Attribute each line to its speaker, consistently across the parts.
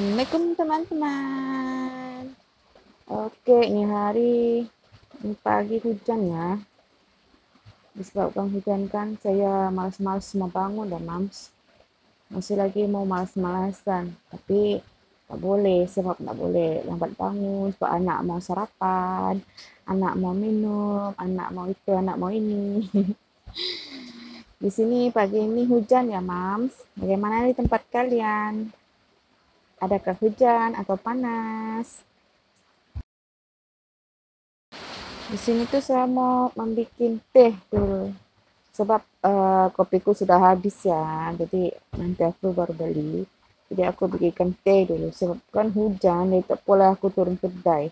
Speaker 1: Assalamualaikum teman-teman. Oke, ini hari ini pagi hujan ya. Disebabkan hujan kan saya malas-malas mau bangun dan mams. Masih lagi mau malas-malasan, tapi tak boleh sebab tak boleh lambat bangun sebab anak mau sarapan, anak mau minum, anak mau itu, anak mau ini. Di sini pagi ini hujan ya, Mams. Bagaimana di tempat kalian? Adakah hujan atau panas? Di sini tuh saya mau membuat teh dulu. Sebab uh, kopiku sudah habis ya, jadi nanti aku baru beli. Jadi aku bikinkan teh dulu. Sebab kan hujan, jadi tak boleh aku turun kedai.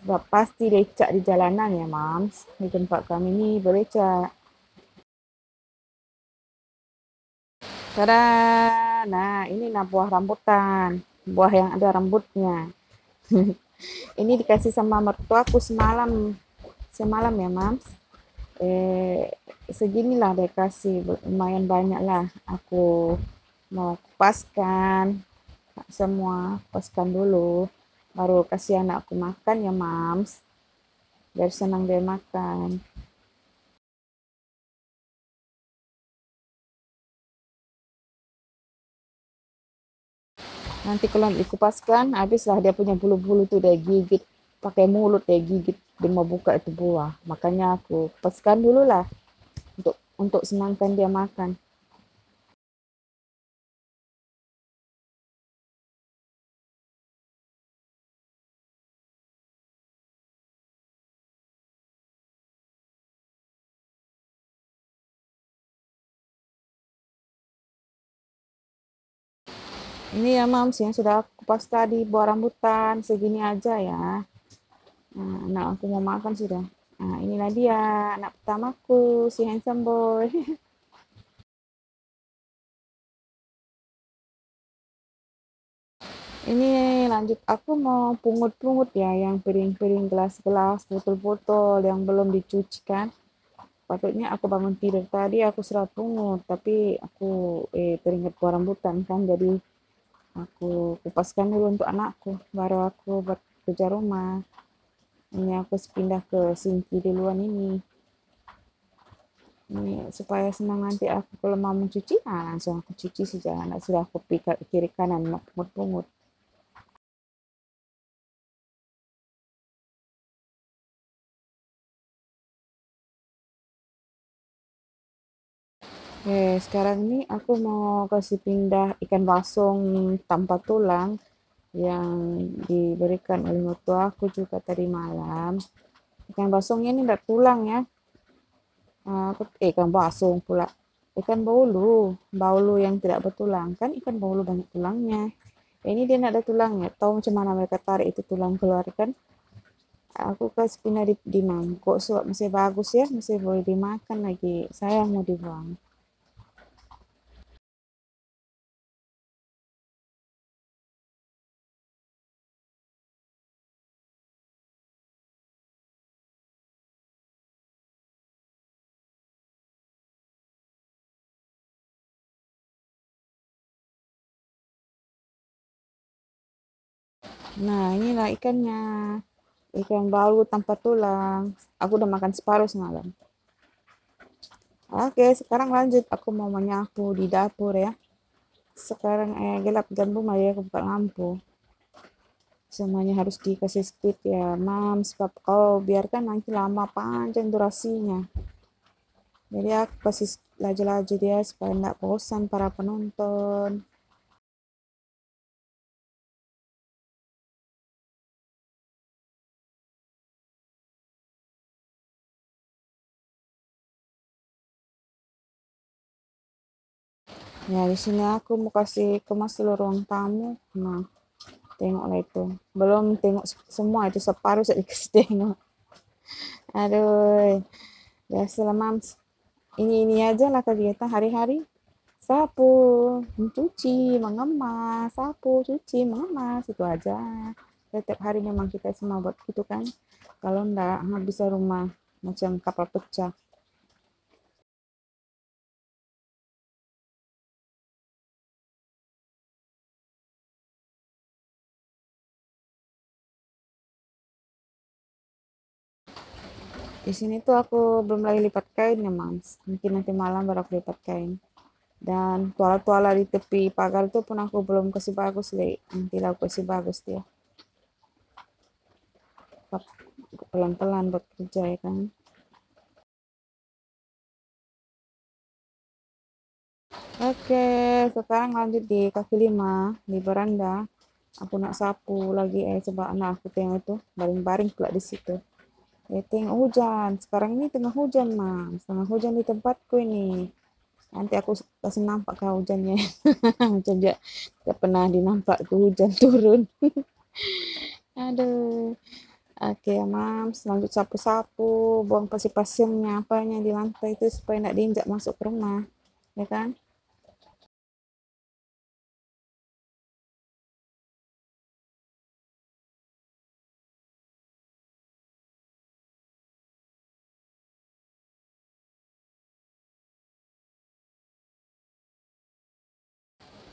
Speaker 1: Sebab pasti lecak di jalanan ya, Mams. Di tempat kami ini berecak. Tada! Nah, ini nah buah rambutan. Buah yang ada rambutnya. ini dikasih sama mertuaku semalam. Semalam ya, Mams. Eh, seginilah dikasih lumayan banyak lah. Aku mau kupaskan semua kupaskan dulu baru kasih anakku makan ya mams biar senang dia makan nanti kalau dikupaskan habislah dia punya bulu-bulu tuh dia gigit pakai mulut dia gigit dia mau buka itu buah makanya aku kupaskan dulu lah untuk untuk senangkan dia makan Ini ya mams yang sudah aku pas tadi buah rambutan segini aja ya. Nah, anak aku mau makan sudah. Nah, inilah dia anak pertamaku si handsome boy. Ini lanjut aku mau pungut-pungut ya yang piring-piring gelas-gelas botol-botol yang belum dicuci kan. Patutnya aku bangun tidur tadi aku sudah pungut tapi aku eh teringat buah rambutan kan jadi aku kupaskan dulu untuk anakku baru aku buat kerja rumah. Ini aku pindah ke sinki duluan ini. Ini supaya senang nanti aku kalau mau mencuci nah langsung aku cuci saja anak sudah aku pikir kiri kanan pungut-pungut Oke, sekarang ini aku mau kasih pindah ikan basong tanpa tulang yang diberikan oleh mertua aku juga tadi malam. Ikan basongnya ini tidak tulang ya. Uh, eh, ikan basong pula. Ikan baulu, baulu yang tidak bertulang. Kan ikan baulu banyak tulangnya. Ini dia tidak ada tulangnya. Tahu macam mana mereka tarik itu tulang keluar kan? Aku kasih pindah di, di mangkok sebab masih bagus ya, masih boleh dimakan lagi. Sayang mau dibuang. Nah, inilah ikannya. Ikan balu tanpa tulang. Aku udah makan separuh semalam. Oke, sekarang lanjut. Aku mau menyapu di dapur ya. Sekarang eh, gelap gambung aja aku buka lampu. Semuanya harus dikasih speed ya, mam. Sebab kau biarkan nanti lama panjang durasinya. Jadi aku kasih laju-laju dia supaya tidak bosan para penonton. Ya, di sini aku mau kasih kemas seluruh ruang tamu. Nah, tengoklah itu. Belum tengok semua itu separuh saya dikasih tengok. Aduh, ya selama ini ini aja lah kegiatan hari-hari. Sapu, mencuci, mengemas, sapu, cuci, mengemas itu aja. Setiap hari memang kita semua buat itu kan. Kalau enggak, bisa rumah macam kapal pecah. Di sini tuh aku belum lagi lipat kain ya, Mams. Mungkin nanti malam baru aku lipat kain. Dan tuala-tuala di tepi pagar itu pun aku belum kasih bagus deh. Nanti aku kasih bagus dia. Pelan-pelan buat kerja ya kan. Oke, sekarang lanjut di kaki lima di beranda. Aku nak sapu lagi eh coba anak aku tengok itu baring-baring pula di situ. Tengok hujan. Sekarang ini tengah hujan, Mas. Tengah hujan di tempatku ini. Nanti aku kasih nampak kau hujannya. Macam dia tidak pernah dinampak tuh hujan turun. Aduh. Oke ya, Mams. Lanjut sapu-sapu, buang pasir-pasirnya, apanya di lantai itu supaya tidak diinjak masuk ke rumah. Ya kan?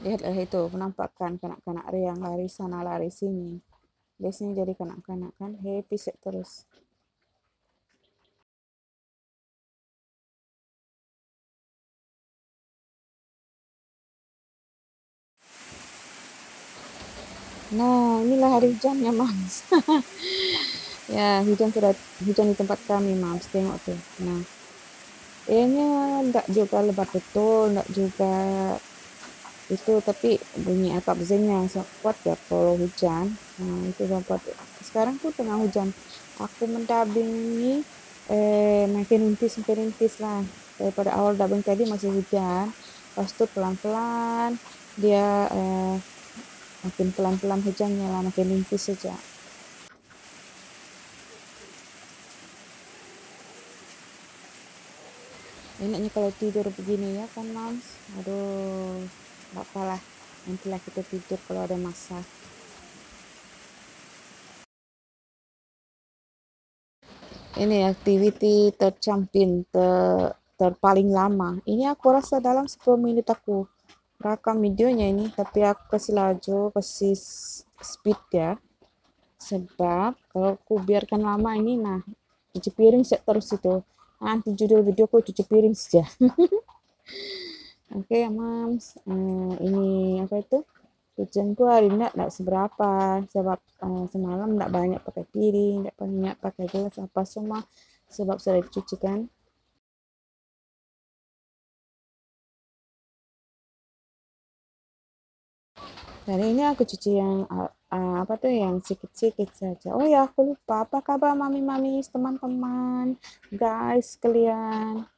Speaker 1: Lihatlah itu penampakan kanak-kanak yang lari sana lari sini biasanya jadi kanak-kanak kan happy terus Nah, inilah hari hujannya, Mams. ya, hujan sudah hujan di tempat kami, Mams. Tengok tuh. Nah, kayaknya enggak juga lebat betul, enggak juga itu tapi bunyi atap zennya kuat ya kalau hujan. Nah itu buat sekarang tuh tengah hujan. Aku mendabing ini eh makin rintis makin rintis lah. Daripada awal dubbing tadi masih hujan pas itu pelan-pelan dia eh, makin pelan-pelan hujannya lah makin rintis saja. Enaknya kalau tidur begini ya kan mams? Aduh nggak apalah nantilah kita tidur kalau ada masa. Ini activity tercampin ter, terpaling lama. Ini aku rasa dalam 10 menit aku rekam videonya ini tapi aku kasih laju kasih speed ya. Sebab kalau aku biarkan lama ini nah cuci piring terus itu. Nanti judul videoku cuci piring saja Oke ya mams, uh, ini apa itu? Hujanku hari ini tidak seberapa sebab uh, semalam tidak banyak pakai piring, tidak banyak pakai gelas apa semua sebab sudah dicuci kan. Hari ini aku cuci yang uh, apa tuh yang sedikit-sedikit saja. Oh ya aku lupa apa kabar mami-mami teman-teman guys kalian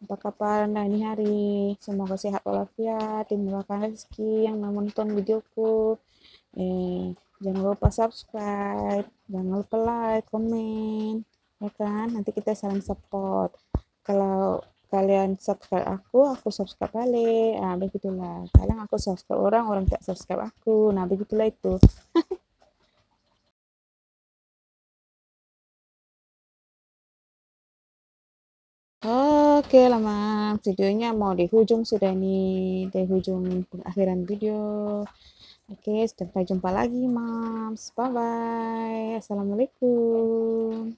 Speaker 1: apa kabar? Anda ini hari. Semoga sehat walafiat dimurahkan rezeki yang menonton videoku eh jangan lupa subscribe jangan lupa like komen ya kan? Nanti kita saling support. Kalau kalian subscribe aku aku subscribe balik. Nah begitulah. Kalian aku subscribe orang orang tak subscribe aku. Nah begitulah itu Oke lama videonya mau di hujung sudah nih. Di hujung pengakhiran video. Oke sampai jumpa lagi mams. Bye bye assalamualaikum